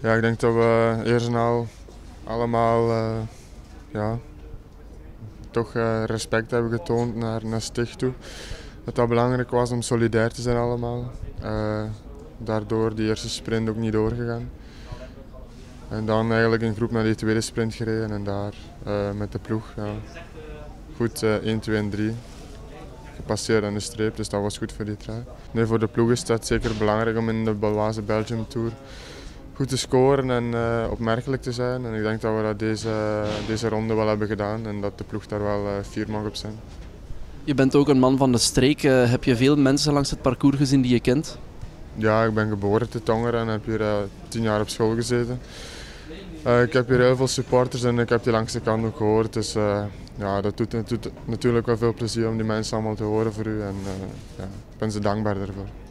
Ja, ik denk dat we eerst en al allemaal uh, ja, toch uh, respect hebben getoond naar, naar Sticht toe. Dat dat belangrijk was om solidair te zijn allemaal. Uh, daardoor die eerste sprint ook niet doorgegaan. En dan eigenlijk een groep naar die tweede sprint gereden en daar met de ploeg ja, goed 1, 2 en 3 gepasseerd aan de streep. Dus dat was goed voor die trui. Nee, voor de ploeg is dat zeker belangrijk om in de Baloise Belgium Tour goed te scoren en uh, opmerkelijk te zijn. En ik denk dat we dat deze, deze ronde wel hebben gedaan en dat de ploeg daar wel uh, fier mag op zijn. Je bent ook een man van de streek. Uh, heb je veel mensen langs het parcours gezien die je kent? Ja, ik ben geboren te Tongeren en heb hier tien jaar op school gezeten. ik heb hier heel veel supporters en ik heb die langs de kant ook gehoord. Dus ja, dat doet, doet, natuurlijk wel veel plezier om die mensen allemaal te horen voor u. En ja, ik ben ze dankbaar daarvoor.